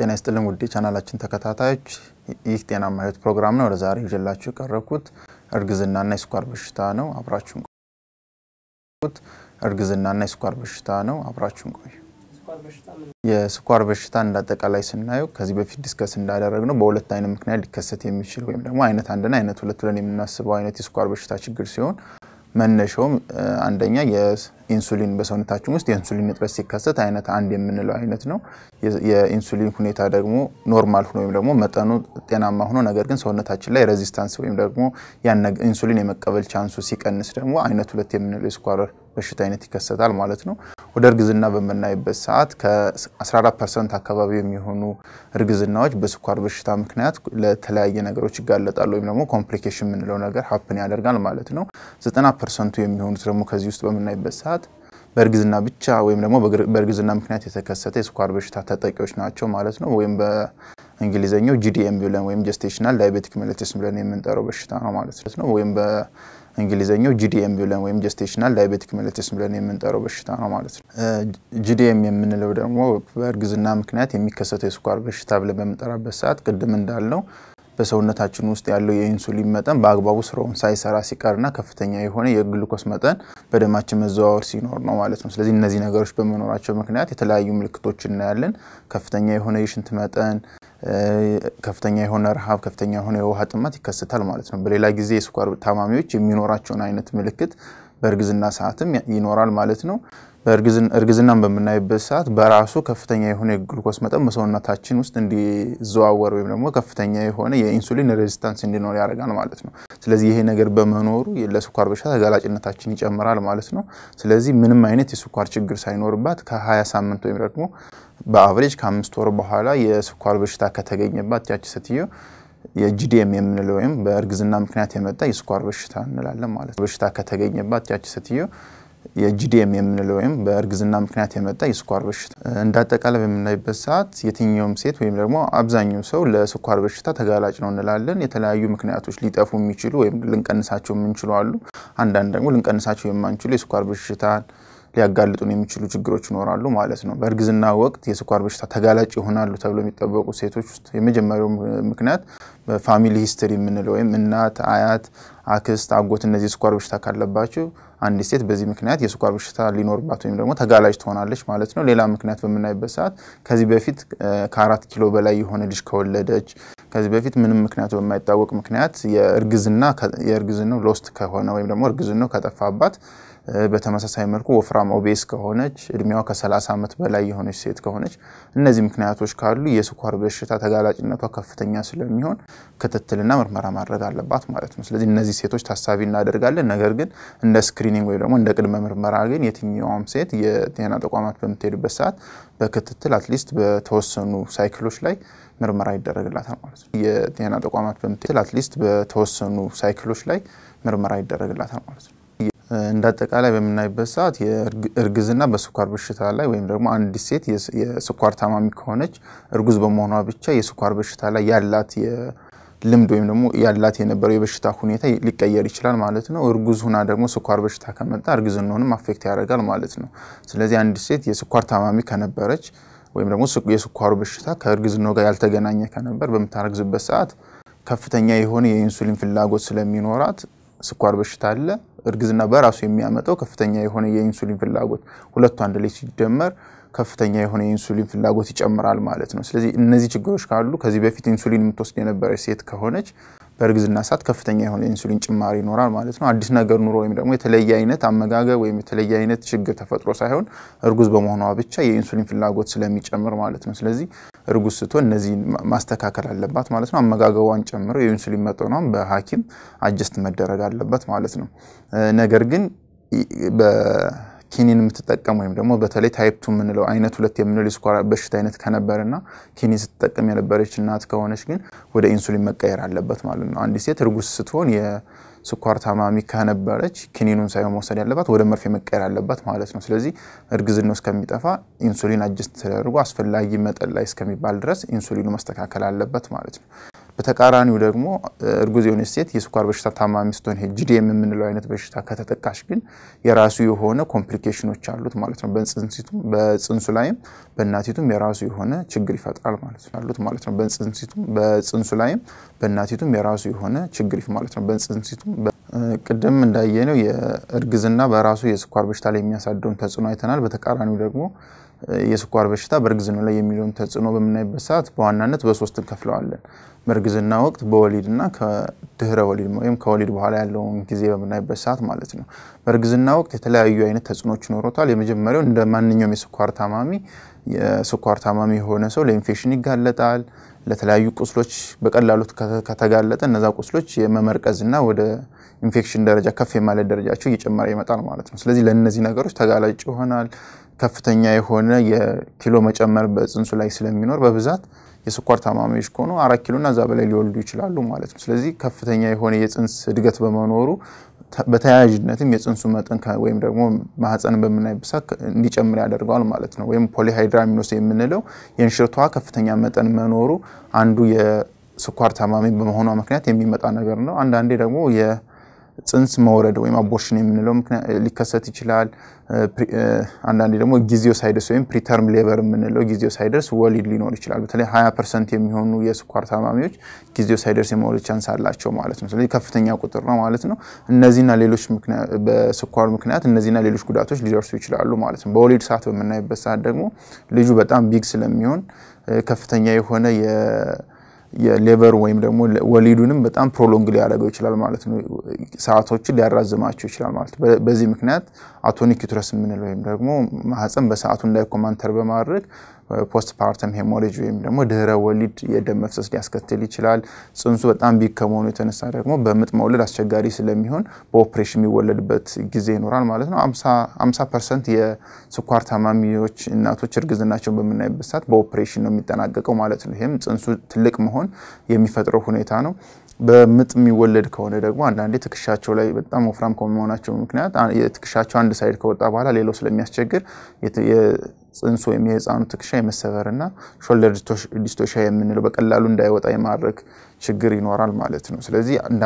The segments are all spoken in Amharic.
ጤና ይስጥልን ውድ ቻናላችን ተከታታዮች፣ ይህ ጤናማ ሕይወት ፕሮግራም ነው። ለዛሬ ይዤላችሁ የቀረብኩት እርግዝናና የስኳር በሽታ ነው። አብራችሁን ቆዩ። እርግዝናና የስኳር በሽታ ነው። አብራችሁን ቆዩ። የስኳር በሽታ እንደ አጠቃላይ ስናየው ከዚህ በፊት discuss እንዳደረግነው በሁለት አይነት ምክንያት ሊከሰት የሚችል ወይም ደግሞ አይነት አንድና አይነት ሁለት ብለን የምናስበው አይነት የስኳር በሽታ ችግር ሲሆን መነሻውም አንደኛ የኢንሱሊን በሰውነታችን ውስጥ የኢንሱሊን እጥረት ሲከሰት አይነት አንድ የምንለው አይነት ነው። የኢንሱሊን ሁኔታ ደግሞ normal ሆኖ ወይም ደግሞ መጠኑ ጤናማ ሆኖ ነገር ግን ሰውነታችን ላይ resistance ወይም ደግሞ ኢንሱሊን የመቀበል chance ኡ ሲቀንስ ደግሞ አይነት ሁለት የምንለው የስኳር በሽታ አይነት ይከሰታል ማለት ነው። ወደ እርግዝና በምናይበት ሰዓት ከ14 percent አካባቢ የሚሆኑ እርግዝናዎች በስኳር በሽታ ምክንያት ለተለያየ ነገሮች ይጋለጣሉ ወይም ደግሞ complication የምንለው ነገር happen ያደርጋል ማለት ነው። 90 percent ኡ የሚሆኑት ደግሞ ከዚህ ውስጥ በምናይበት ሰዓት በእርግዝና ብቻ ወይም ደግሞ በእርግዝና ምክንያት የተከሰተ የስኳር በሽታ ተጠቂዎች ናቸው ማለት ነው። ወይም በእንግሊዝኛው GDM ብለን ወይም gestational diabetic mellitus ብለን የምንጠራው በሽታ ነው ማለት ነው። ወይም በእንግሊዝኛው GDM ብለን ወይም gestational diabetic mellitus ብለን የምንጠራው በሽታ ነው ማለት ነው። GDM የምንለው ደግሞ በእርግዝና ምክንያት የሚከሰተው የስኳር በሽታ ብለን በምንጠራበት ሰዓት ቅድም እንዳልነው በሰውነታችን ውስጥ ያለው የኢንሱሊን መጠን በአግባቡ ስራውን ሳይሰራ ሲቀርና ከፍተኛ የሆነ የግሉኮስ መጠን በደማችን መዘዋወር ሲኖር ነው ማለት ነው። ስለዚህ እነዚህ ነገሮች በመኖራቸው ምክንያት የተለያዩ ምልክቶች እናያለን። ከፍተኛ የሆነ የሽንት መጠን፣ ከፍተኛ የሆነ ረሃብ፣ ከፍተኛ የሆነ የውሃ ጥማት ይከሰታል ማለት ነው። በሌላ ጊዜ የስኳር ታማሚዎች የሚኖራቸውን አይነት ምልክት በእርግዝና ሰዓትም ይኖራል ማለት ነው። እርግዝናን በምናይበት ሰዓት በራሱ ከፍተኛ የሆነ የግሉኮስ መጠን በሰውነታችን ውስጥ እንዲዘዋወር ወይም ደግሞ ከፍተኛ የሆነ የኢንሱሊን resistance እንዲኖር ያደርጋል ማለት ነው። ስለዚህ ይሄ ነገር በመኖሩ ለስኳር በሽታ ተጋላጭነታችን ይጨምራል ማለት ነው። ስለዚህ ምንም አይነት የስኳር ችግር ሳይኖርባት ከ20 ሳምንት ወይም ደግሞ በአቨሬጅ ከአምስት ወር በኋላ የስኳር በሽታ ከተገኘባት ያቺ ሴትዮ የጂዲኤም የምንለው ወይም በእርግዝና ምክንያት የመጣ የስኳር በሽታ እንላለን ማለት ነው። በሽታ ከተገኘባት ያቺ ሴትዮ የጂዲኤም የምንለው ወይም በእርግዝና ምክንያት የመጣ የስኳር በሽታ እንደ በምናይበት ሰዓት የትኛውም ሴት ወይም ደግሞ አብዛኛው ሰው ለስኳር በሽታ ተጋላጭ ነው እንላለን። የተለያዩ ምክንያቶች ሊጠፉ የሚችሉ ወይም ልንቀንሳቸው የምንችሉ አሉ። አንዳንድ ደግሞ ልንቀንሳቸው የማንችሉ የስኳር በሽታን ሊያጋልጡን የሚችሉ ችግሮች ይኖራሉ ማለት ነው። በእርግዝና ወቅት የስኳር በሽታ ተጋላጭ ይሆናሉ ተብሎ የሚጠበቁ ሴቶች ውስጥ የመጀመሪያው ምክንያት በ family history የምንለው ወይም እናት፣ አያት፣ አክስት፣ አጎት እነዚህ የስኳር በሽታ ካለባቸው አንዲት ሴት በዚህ ምክንያት የስኳር በሽታ ሊኖርባት ወይም ደግሞ ተጋላጭ ትሆናለች ማለት ነው። ሌላ ምክንያት በምናይበት ሰዓት ከዚህ በፊት ከአራት ኪሎ በላይ የሆነ ልጅ ከወለደች ከዚህ በፊት ምንም ምክንያቱ በማይታወቅ ምክንያት የእርግዝናው lost ከሆነ ወይም ደግሞ እርግዝናው ከጠፋባት በተመሳሳይ መልኩ ወፍራም obese ከሆነች እድሜዋ ከ30 ዓመት በላይ የሆነች ሴት ከሆነች እነዚህ ምክንያቶች ካሉ የስኳር በሽታ ተጋላጭነቷ ከፍተኛ ስለሚሆን ክትትልና ምርመራ ማድረግ አለባት ማለት ነው። ስለዚህ እነዚህ ሴቶች ታሳቢ እናደርጋለን። ነገር ግን እንደ screening ወይ ደግሞ እንደ ቅድመ ምርመራ ግን የትኛውም ሴት የጤና ተቋማት በምትሄድበት ሰዓት በክትትል at least በተወሰኑ cycle ኦች ላይ ምርመራ ይደረግላታል ማለት ነው። የጤና ተቋማት በምትሄድ at least በተወሰኑ cycle ኦች ላይ ምርመራ ይደረግላታል ማለት ነው። እንደ አጠቃላይ በምናይበት ሰዓት እርግዝና በስኳር በሽታ ላይ ወይም ደግሞ አንዲት ሴት የስኳር ታማሚ ከሆነች እርጉዝ በመሆኗ ብቻ የስኳር በሽታ ላይ ያላት ልምድ ወይም ደግሞ ያላት የነበረው የበሽታ ሁኔታ ሊቀየር ይችላል ማለት ነው። እርጉዝ ሁና ደግሞ ስኳር በሽታ ከመጣ እርግዝናውንም አፌክት ያደርጋል ማለት ነው። ስለዚህ አንዲት ሴት የስኳር ታማሚ ከነበረች ወይም ደግሞ የስኳሩ በሽታ ከእርግዝናው ጋር ያልተገናኘ ከነበር በምታረግዝበት ሰዓት ከፍተኛ የሆነ የኢንሱሊን ፍላጎት ስለሚኖራት ስኳር በሽታ አለ። እርግዝና በራሱ የሚያመጣው ከፍተኛ የሆነ የኢንሱሊን ፍላጎት ሁለቱ አንድ ላይ ሲደመር ከፍተኛ የሆነ የኢንሱሊን ፍላጎት ይጨምራል ማለት ነው። ስለዚህ እነዚህ ችግሮች ካሉ ከዚህ በፊት ኢንሱሊን የምትወስድ የነበረች ሴት ከሆነች በእርግዝና ሰዓት ከፍተኛ የሆነ የኢንሱሊን ጭማሪ ይኖራል ማለት ነው። አዲስ ነገር ኑሮ ወይም ደግሞ የተለየ አይነት አመጋገብ ወይም የተለየ አይነት ችግር ተፈጥሮ ሳይሆን እርጉዝ በመሆኗ ብቻ የኢንሱሊን ፍላጎት ስለሚጨምር ማለት ነው። ስለዚህ እርጉዝ ስትሆን እነዚህ ማስተካከል አለባት ማለት ነው። አመጋገቧን ጨምሮ የኢንሱሊን መጠኗን በሐኪም adjust መደረግ አለበት ማለት ነው። ነገር ግን ኪኒን የምትጠቀም ወይም ደግሞ በተለይ type two የምንለው አይነት ሁለት የምንለው የስኳር በሽታ አይነት ከነበረና ኪኒን ስትጠቀም የነበረች እናት ከሆነች ግን ወደ ኢንሱሊን መቀየር አለበት ማለት ነው። አንዲት ሴት እርጉዝ ስትሆን የስኳር ታማሚ ከነበረች ኪኒኑን ሳይሆን መውሰድ ያለባት ወደ መርፌ መቀየር አለባት ማለት ነው። ስለዚህ እርግዝናው እስከሚጠፋ ኢንሱሊን adjust ተደርጎ አስፈላጊ መጠን ላይ እስከሚባል ድረስ ኢንሱሊኑ መስተካከል አለበት ማለት ነው። በተቃራኒው ደግሞ እርጉዝ የሆነች ሴት የስኳር በሽታ ታማሚ ስትሆን ይሄ GDM የምንለው አይነት በሽታ ከተጠቃች ግን የራሱ የሆነ complication ኦች አሉት ማለት ነው። በጽንሱ ላይም በእናቲቱም የራሱ የሆነ ችግር ይፈጥራል ማለት ነው አሉት ማለት ነው። በጽንሱ ላይም በእናቲቱም የራሱ የሆነ ችግር ማለት ነው። በጽንሲቱም ቅድም እንዳየነው የእርግዝና በራሱ የስኳር በሽታ ላይ የሚያሳድረውን ተጽዕኖ አይተናል። በተቃራኒው ደግሞ የስኳር በሽታ በእርግዝና ላይ የሚለውን ተጽዕኖ በምናይበት ሰዓት በዋናነት በሶስት እንከፍለዋለን። በእርግዝና ወቅት በወሊድና ከድህረ ወሊድ ወይም ከወሊድ በኋላ ያለውን ጊዜ በምናይበት ሰዓት ማለት ነው። በእርግዝና ወቅት የተለያዩ አይነት ተጽዕኖች ይኖሩታል። የመጀመሪያው እንደ ማንኛውም የስኳር ታማሚ የስኳር ታማሚ የሆነ ሰው ለኢንፌክሽን ይጋለጣል። ለተለያዩ ቁስሎች በቀላሉ ከተጋለጠ እነዛ ቁስሎች የመመርቀዝና ወደ ኢንፌክሽን ደረጃ ከፍ የማለት ደረጃቸው እየጨመረ ይመጣል ማለት ነው። ስለዚህ ለእነዚህ ነገሮች ተጋላጭ ይሆናል። ከፍተኛ የሆነ የኪሎ መጨመር በጽንሱ ላይ ስለሚኖር በብዛት የስኳር ታማሚዎች ከሆኑ አራት ኪሎና እዛ በላይ ሊወልዱ ይችላሉ ማለት ነው። ስለዚህ ከፍተኛ የሆነ የጽንስ እድገት በመኖሩ በተያያዥነትም የጽንሱ መጠን ወይም ደግሞ ማህፀን በምናይበት ሰዓት እንዲጨምር ያደርገዋል ማለት ነው። ወይም polyhydramnios የምንለው የእንሽርቷ ከፍተኛ መጠን መኖሩ አንዱ የስኳር ታማሚ በመሆኗ ምክንያት የሚመጣ ነገር ነው። አንዳንዴ ደግሞ ጽንስ መውረድ ወይም abortion የምንለው ሊከሰት ይችላል። አንዳንዴ ደግሞ ጊዜው ሳይደርስ ወይም preterm labor የምንለው ጊዜው ሳይደርስ ወሊድ ሊኖር ይችላል። በተለይ 20 percent የሚሆኑ የስኳር ታማሚዎች ጊዜው ሳይደርስ የመውለድ chance አላቸው ማለት ነው። ስለዚህ ከፍተኛ ቁጥር ነው ማለት ነው። እነዚህና ሌሎች በስኳር ምክንያት እነዚህና ሌሎች ጉዳቶች ሊደርሱ ይችላሉ ማለት ነው። በወሊድ ሰዓት በምናይበት ሰዓት ደግሞ ልጁ በጣም big ስለሚሆን ከፍተኛ የሆነ የ labor ወይም ደግሞ ወሊዱንም በጣም prolong ሊያደርገው ይችላል ማለት ነው። ሰዓቶችን ሊያራዝማቸው ይችላል ማለት ነው። በዚህ ምክንያት atonic uterus የምንለው ወይም ደግሞ ማህፀን በሰዓቱ እንዳይኮማተር በማድረግ postpartum hemorrhage ወይም ደግሞ ድህረ ወሊድ የደም መፍሰስ ሊያስከትል ይችላል። ጽንሱ በጣም big ከመሆኑ የተነሳ ደግሞ በምጥ መውለድ አስቸጋሪ ስለሚሆን በኦፕሬሽን የሚወለድበት ጊዜ ይኖራል ማለት ነው። አምሳ percent የስኳር ታማሚዎች እናቶች እርግዝናቸውን በምናይበት ሰዓት በኦፕሬሽን ነው የሚጠናቀቀው ማለት ነው። ይህም ጽንሱ ትልቅ መሆን የሚፈጥረው ሁኔታ ነው። በምጥ የሚወለድ ከሆነ ደግሞ አንዳንዴ ትከሻቸው ላይ በጣም ወፍራም ከመሆናቸው ምክንያት የትከሻቸው አንድ side ከወጣ በኋላ ሌላው ስለሚያስቸግር ጽንሱ ወይም የህፃኑ ትከሻ የመሰበርና shoulder dystocia የምንለው በቀላሉ እንዳይወጣ የማድረግ ችግር ይኖራል ማለት ነው። ስለዚህ እንደ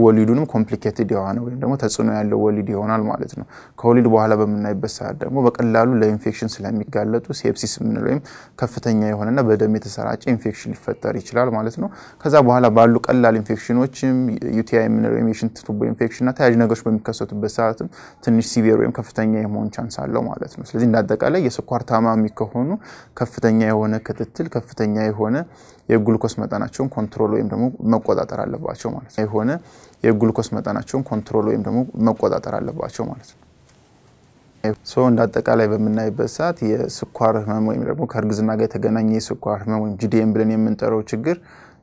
ወሊዱንም complicated የሆነ ወይም ደግሞ ተጽዕኖ ያለው ወሊድ ይሆናል ማለት ነው። ከወሊድ በኋላ በምናይበት ሰዓት ደግሞ በቀላሉ ለኢንፌክሽን ስለሚጋለጡ sepsis የምንለው ወይም ከፍተኛ የሆነና በደም የተሰራጨ ኢንፌክሽን ሊፈጠር ይችላል ማለት ነው። ከዛ በኋላ ባሉ ቀላል ኢንፌክሽኖችም UTI የምንለው የሽንት ቱቦ ኢንፌክሽንና ተያያዥ ነገሮች በሚከሰቱበት ሰዓትም ትንሽ severe ወይም ከፍተኛ የመሆን chance አለው ማለት ነው። ስለዚህ እንደ የስኳር ታማሚ ከሆኑ ከፍተኛ የሆነ ክትትል ከፍተኛ የሆነ የግሉኮስ መጠናቸውን control ወይም ደግሞ መቆጣጠር አለባቸው ማለት ነው። የሆነ የግሉኮስ መጠናቸውን control ወይም ደግሞ መቆጣጠር አለባቸው ማለት ነው። so እንደ አጠቃላይ በምናይበት ሰዓት የስኳር ህመም ወይም ደግሞ ከእርግዝና ጋር የተገናኘ የስኳር ህመም ወይም GDM ብለን የምንጠራው ችግር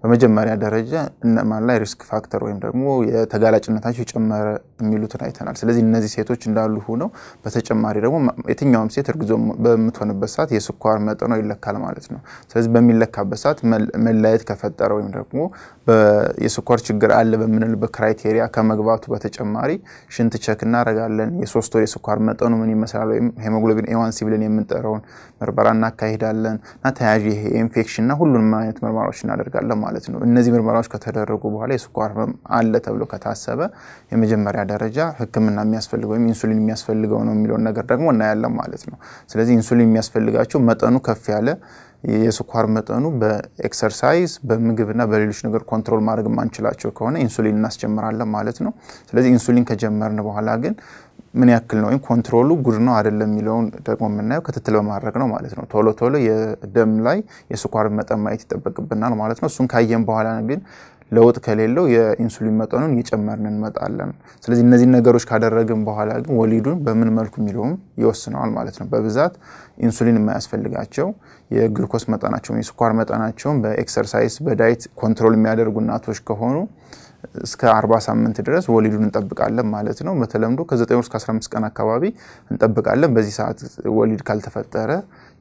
በመጀመሪያ ደረጃ እነማን ላይ risk factor ወይም ደግሞ የተጋላጭነታቸው የጨመረ የሚሉትን አይተናል። ስለዚህ እነዚህ ሴቶች እንዳሉ ሆነው በተጨማሪ ደግሞ የትኛውም ሴት እርጉዝ በምትሆንበት ሰዓት የስኳር መጠኗ ይለካል ማለት ነው። ስለዚህ በሚለካበት ሰዓት መለየት ከፈጠረ ወይም ደግሞ የስኳር ችግር አለ በምንልበት criteria ከመግባቷ በተጨማሪ ሽንት check እናደርጋለን። የሶስት ወር የስኳር መጠኑ ምን ይመስላል ወይም hemoglobin A1C ብለን የምንጠራውን ምርመራ እናካሂዳለን እና ተያያዥ ይሄ ኢንፌክሽንና ሁሉንም አይነት ምርመራዎች እናደርጋለን ማለት ነው። እነዚህ ምርመራዎች ከተደረጉ በኋላ የስኳር ህመም አለ ተብሎ ከታሰበ የመጀመሪያ ደረጃ ሕክምና የሚያስፈልገው ወይም ኢንሱሊን የሚያስፈልገው ነው የሚለውን ነገር ደግሞ እናያለን ማለት ነው። ስለዚህ ኢንሱሊን የሚያስፈልጋቸው መጠኑ ከፍ ያለ የስኳር መጠኑ በ exercise በምግብና በሌሎች ነገር control ማድረግ የማንችላቸው ከሆነ ኢንሱሊን እናስጀምራለን ማለት ነው። ስለዚህ ኢንሱሊን ከጀመርን በኋላ ግን ምን ያክል ነው ወይም control ኡ good ነው አይደለም የሚለውን ደግሞ የምናየው ክትትል በማድረግ ነው ማለት ነው። ቶሎ ቶሎ የደም ላይ የስኳር መጠን ማየት ይጠበቅብናል ማለት ነው። እሱን ካየን በኋላ ግን ለውጥ ከሌለው የኢንሱሊን መጠኑን እየጨመርን እንመጣለን። ስለዚህ እነዚህ ነገሮች ካደረግን በኋላ ግን ወሊዱን በምን መልኩ የሚለውም ይወስነዋል ማለት ነው። በብዛት ኢንሱሊን የማያስፈልጋቸው የግሉኮስ መጠናቸውን የስኳር መጠናቸውን በ exercise በ diet control የሚያደርጉ እናቶች ከሆኑ እስከ 40 ሳምንት ድረስ ወሊዱን እንጠብቃለን ማለት ነው። በተለምዶ ከ9 ወር እስከ 15 ቀን አካባቢ እንጠብቃለን። በዚህ ሰዓት ወሊድ ካልተፈጠረ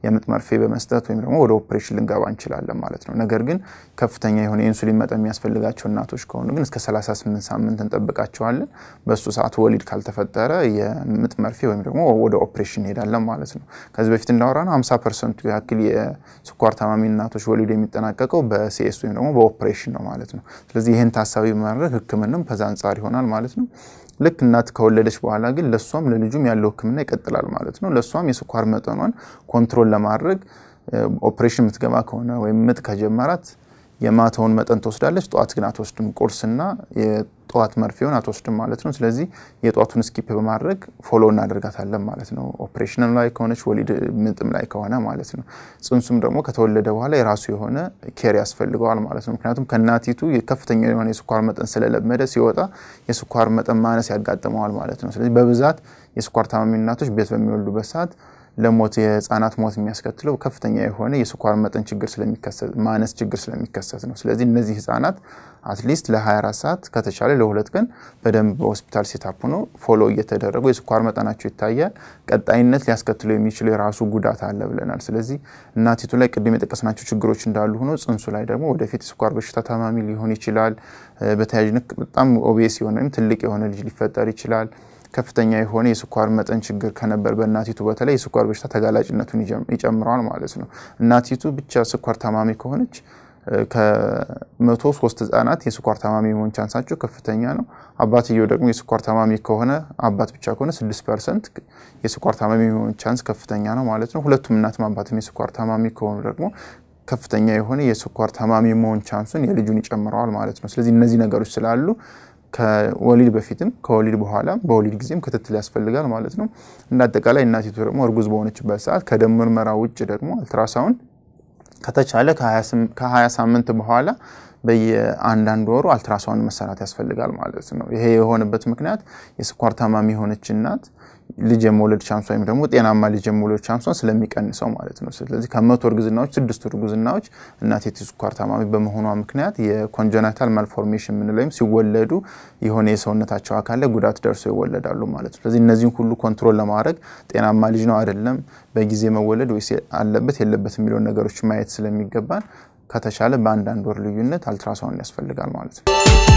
የምጥ መርፌ በመስጠት ወይም ደግሞ ወደ ኦፕሬሽን ልንገባ እንችላለን ማለት ነው። ነገር ግን ከፍተኛ የሆነ የኢንሱሊን መጠን የሚያስፈልጋቸው እናቶች ከሆኑ ግን እስከ 38 ሳምንት እንጠብቃቸዋለን። በሱ ሰዓት ወሊድ ካልተፈጠረ የምጥ መርፌ ወይም ደግሞ ወደ ኦፕሬሽን እንሄዳለን ማለት ነው። ከዚህ በፊት እንዳወራነው 50 percent ኡ ያክል የስኳር ታማሚ እናቶች ወሊድ የሚጠናቀቀው በ CS ወይም ደግሞ በኦፕሬሽን ነው ማለት ነው። ስለዚህ ይህን ታሳቢ በማድረግ ሕክምናም ከዛ አንጻር ይሆናል ማለት ነው። ልክ እናት ከወለደች በኋላ ግን ለእሷም ለልጁም ያለው ህክምና ይቀጥላል ማለት ነው። ለእሷም የስኳር መጠኗን control ለማድረግ ኦፕሬሽን የምትገባ ከሆነ ወይም ምጥ ከጀመራት የማታውን መጠን ትወስዳለች። ጠዋት ግን አትወስድም። ቁርስና የጠዋት መርፌውን አትወስድም ማለት ነው። ስለዚህ የጠዋቱን skip በማድረግ follow እናደርጋታለን ማለት ነው። ኦፕሬሽንም ላይ ከሆነች ወሊድ ምጥም ላይ ከሆነ ማለት ነው። ጽንሱም ደግሞ ከተወለደ በኋላ የራሱ የሆነ care ያስፈልገዋል ማለት ነው። ምክንያቱም ከእናቲቱ ከፍተኛ የሆነ የስኳር መጠን ስለለመደ ሲወጣ የስኳር መጠን ማነስ ያጋጥመዋል ማለት ነው። ስለዚህ በብዛት የስኳር ታማሚ እናቶች ቤት በሚወልዱበት ሰዓት ለሞት የህፃናት ሞት የሚያስከትለው ከፍተኛ የሆነ የስኳር መጠን ችግር ስለሚከሰት ማነስ ችግር ስለሚከሰት ነው። ስለዚህ እነዚህ ህጻናት at least ለ24 ሰዓት ከተቻለ ለሁለት ቀን በደንብ በሆስፒታል setup ሆኖ follow እየተደረጉ የስኳር መጠናቸው ይታያል። ቀጣይነት ሊያስከትለው የሚችለው የራሱ ጉዳት አለ ብለናል። ስለዚህ እናቲቱ ላይ ቅድም የጠቀስናቸው ችግሮች እንዳሉ ሆኖ ጽንሱ ላይ ደግሞ ወደፊት የስኳር በሽታ ታማሚ ሊሆን ይችላል። በተያያዥነት በጣም obese የሆነ ወይም ትልቅ የሆነ ልጅ ሊፈጠር ይችላል። ከፍተኛ የሆነ የስኳር መጠን ችግር ከነበር በእናቲቱ በተለይ የስኳር በሽታ ተጋላጭነቱን ይጨምረዋል ማለት ነው። እናቲቱ ብቻ ስኳር ታማሚ ከሆነች ከመቶ ሶስት ህጻናት የስኳር ታማሚ የመሆን chance ኣቸው ከፍተኛ ነው። አባትየው ደግሞ የስኳር ታማሚ ከሆነ አባት ብቻ ከሆነ ስድስት percent የስኳር ታማሚ የመሆን chance ከፍተኛ ነው ማለት ነው። ሁለቱም እናትም አባትም የስኳር ታማሚ ከሆኑ ደግሞ ከፍተኛ የሆነ የስኳር ታማሚ የመሆን chance ኡን የልጁን ይጨምረዋል ማለት ነው። ስለዚህ እነዚህ ነገሮች ስላሉ ከወሊድ በፊትም ከወሊድ በኋላም በወሊድ ጊዜም ክትትል ያስፈልጋል ማለት ነው። እንደ አጠቃላይ እናቲቱ ደግሞ እርጉዝ በሆነችበት ሰዓት ከደም ምርመራ ውጭ ደግሞ አልትራሳውንድ ከተቻለ ከ20 ሳምንት በኋላ በየአንዳንድ ወሩ አልትራሳውንድ መሰራት ያስፈልጋል ማለት ነው። ይሄ የሆነበት ምክንያት የስኳር ታማሚ የሆነች እናት ልጅ የመውለድ chance ኧዋ ወይም ደግሞ ጤናማ ልጅ የመውለድ chance ኧዋን ስለሚቀንሰው ማለት ነው። ስለዚህ ከመቶ እርግዝናዎች ስድስቱ እርግዝናዎች እናቲቱ ስኳር ታማሚ በመሆኗ ምክንያት የ congenital malformation የምንለው ሲወለዱ የሆነ የሰውነታቸው አካል ላይ ጉዳት ደርሶ ይወለዳሉ ማለት ነው። ስለዚህ እነዚህን ሁሉ control ለማድረግ ጤናማ ልጅ ነው አይደለም፣ በጊዜ መወለድ ወይስ አለበት የለበት የሚለውን ነገሮች ማየት ስለሚገባን ከተቻለ በአንዳንድ ወር ልዩነት አልትራሳውንድ ያስፈልጋል ማለት ነው።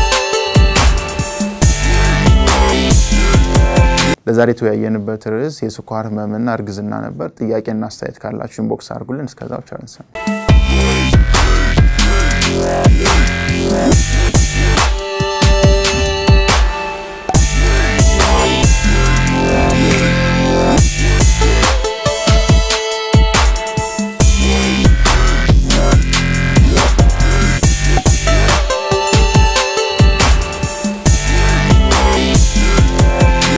ለዛሬ የተወያየንበት ርዕስ የስኳር ህመምና እርግዝና ነበር። ጥያቄና አስተያየት ካላችሁ inbox አድርጉልን። እስከዛው ቸር Yeah.